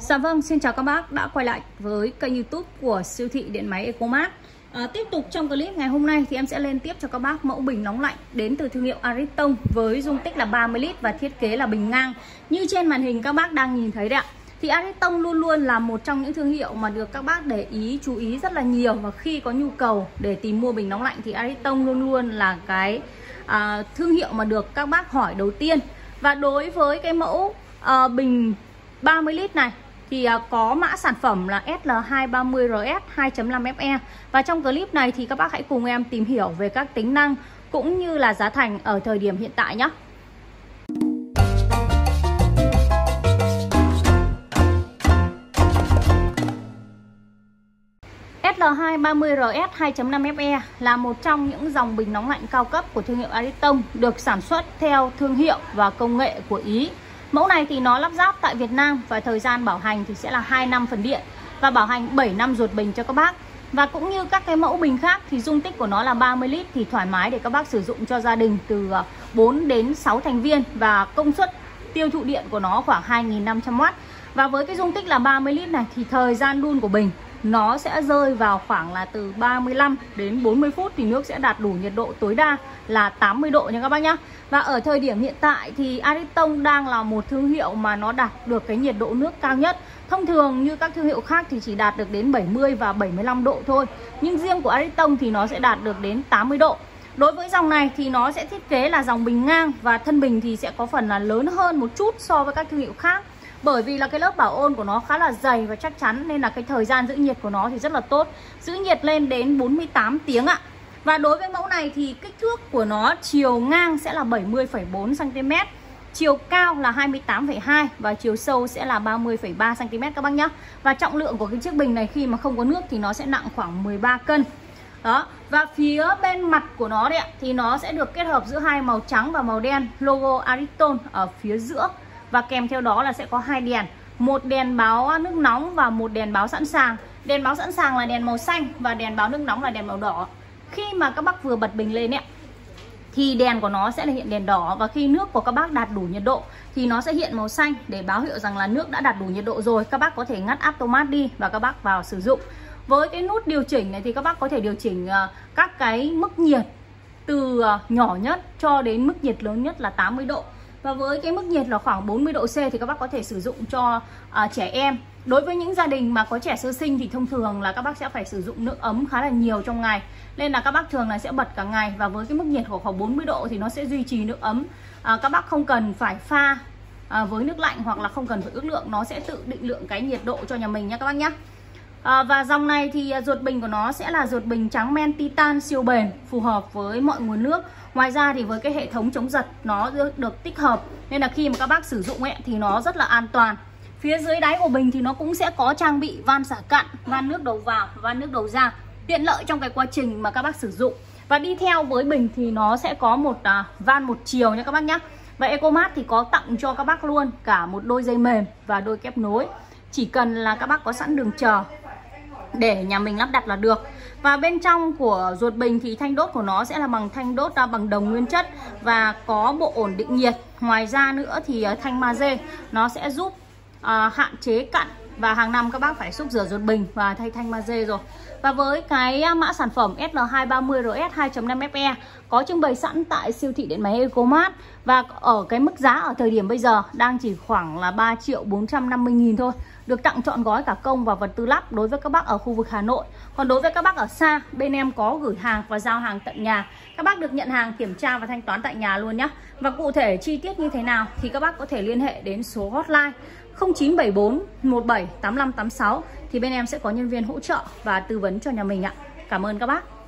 Dạ vâng, xin chào các bác đã quay lại với kênh youtube của siêu thị điện máy Ecomart à, ờ, Tiếp tục trong clip ngày hôm nay thì em sẽ lên tiếp cho các bác mẫu bình nóng lạnh đến từ thương hiệu Ariston với dung tích là 30 lít và thiết kế là bình ngang. Như trên màn hình các bác đang nhìn thấy đấy ạ thì Ariston luôn luôn là một trong những thương hiệu mà được các bác để ý chú ý rất là nhiều. Và khi có nhu cầu để tìm mua bình nóng lạnh thì Ariston luôn luôn là cái à, thương hiệu mà được các bác hỏi đầu tiên. Và đối với cái mẫu à, bình 30 lít này thì à, có mã sản phẩm là SL230RS 2.5FE và trong clip này thì các bác hãy cùng em tìm hiểu về các tính năng cũng như là giá thành ở thời điểm hiện tại nhé. SL230RS 2.5FE là một trong những dòng bình nóng lạnh cao cấp của thương hiệu Ariston được sản xuất theo thương hiệu và công nghệ của Ý Mẫu này thì nó lắp ráp tại Việt Nam và thời gian bảo hành thì sẽ là 2 năm phần điện và bảo hành 7 năm ruột bình cho các bác. Và cũng như các cái mẫu bình khác thì dung tích của nó là 30 lít thì thoải mái để các bác sử dụng cho gia đình từ à, 4 đến 6 thành viên và công suất tiêu thụ điện của nó khoảng 2.500W. Và với cái dung tích là 30 lít này thì thời gian đun của bình nó sẽ rơi vào khoảng là từ 35 đến 40 phút thì nước sẽ đạt đủ nhiệt độ tối đa là 80 độ nha các bác nhá. Và ở thời điểm hiện tại thì Ariston đang là một thương hiệu mà nó đạt được cái nhiệt độ nước cao nhất. Thông thường như các thương hiệu khác thì chỉ đạt được đến 70 và 75 độ thôi. Nhưng riêng của Ariston thì nó sẽ đạt được đến 80 độ. Đối với dòng này thì nó sẽ thiết kế là dòng bình ngang và thân bình thì sẽ có phần là lớn hơn một chút so với các thương hiệu khác bởi vì là cái lớp bảo ôn của nó khá là dày và chắc chắn nên là cái thời gian giữ nhiệt của nó thì rất là tốt giữ nhiệt lên đến 48 tiếng ạ và đối với mẫu này thì kích thước của nó chiều ngang sẽ là 70,4 cm Chiều cao là 28,2 và chiều sâu sẽ là 30,3 cm các bác nhé. Và trọng lượng của cái chiếc bình này khi mà không có nước thì nó sẽ nặng khoảng 13 cân. Đó, và phía bên mặt của nó đấy ạ thì nó sẽ được kết hợp giữa hai màu trắng và màu đen, logo Ariston ở phía giữa và kèm theo đó là sẽ có hai đèn. Một đèn báo nước nóng và một đèn báo sẵn sàng. Đèn báo sẵn sàng là đèn màu xanh và đèn báo nước nóng là đèn màu đỏ. Khi mà các bác vừa bật bình lên ấy, thì đèn của nó sẽ là hiện đèn đỏ. Và khi nước của các bác đạt đủ nhiệt độ, thì nó sẽ hiện màu xanh để báo hiệu rằng là nước đã đạt đủ nhiệt độ rồi. Các bác có thể ngắt automat đi và các bác vào sử dụng. Với cái nút điều chỉnh này thì các bác có thể điều chỉnh ờ, các cái mức nhiệt từ ờ, nhỏ nhất cho đến mức nhiệt lớn nhất là 80 độ và với cái mức nhiệt là khoảng 40 độ C thì các bác có thể sử dụng cho uh, trẻ em. Đối với những gia đình mà có trẻ sơ sinh thì thông thường là các bác sẽ phải sử dụng nước ấm khá là nhiều trong ngày. Nên là các bác thường là sẽ bật cả ngày và với cái mức nhiệt của khoảng 40 độ thì nó sẽ duy trì nước ấm. À, Các bác không cần phải pha à, với nước lạnh hoặc là không cần phải ước lượng. Nó sẽ tự định lượng cái nhiệt độ cho nhà mình nha các bác nhé À, và dòng này thì à, ruột bình của nó sẽ là ruột bình trắng men titan siêu bền phù hợp với mọi nguồn nước. Ngoài ra thì với cái hệ thống chống giật nó được, được tích hợp nên là khi mà các bác sử dụng ấy, thì nó rất là an toàn. Phía dưới đáy của bình thì nó cũng sẽ có trang bị van xả cặn, van nước đầu vào, van nước đầu ra Tiện lợi trong cái quá trình mà các bác sử dụng. Và đi theo với bình thì nó sẽ có một à, van một chiều nha các bác nhé Và ecomat thì có tặng cho các bác luôn cả một đôi dây mềm và đôi kép nối. Chỉ cần là các bác có sẵn đường chờ để nhà mình lắp đặt là được. Và bên trong của ruột bình thì thanh đốt của nó sẽ là bằng thanh đốt à, bằng đồng nguyên chất và có bộ ổn định nhiệt. Ngoài ra nữa thì à, thanh magie nó sẽ giúp uh, hạn chế cặn và hàng năm các bác phải xúc rửa ruột bình và thay thanh magie rồi. Và với cái à, mã sản phẩm SL230RS 2.5FE có trưng bày sẵn tại siêu thị điện máy Ecomart và ở cái mức giá ở thời điểm bây giờ đang chỉ khoảng là 3 triệu 450 nghìn thôi. Được tặng chọn gói cả công và vật tư lắp đối với các bác ở khu vực Hà Nội. Còn đối với các bác ở xa, bên em có gửi hàng và giao hàng tận nhà. Các bác được nhận hàng, kiểm tra và thanh toán tại nhà luôn nhé và cụ thể chi tiết như thế nào thì các bác có thể liên hệ đến số hotline 0974 17 8586 thì bên em sẽ có nhân viên hỗ trợ và tư vấn cho nhà mình ạ. Cảm ơn các bác.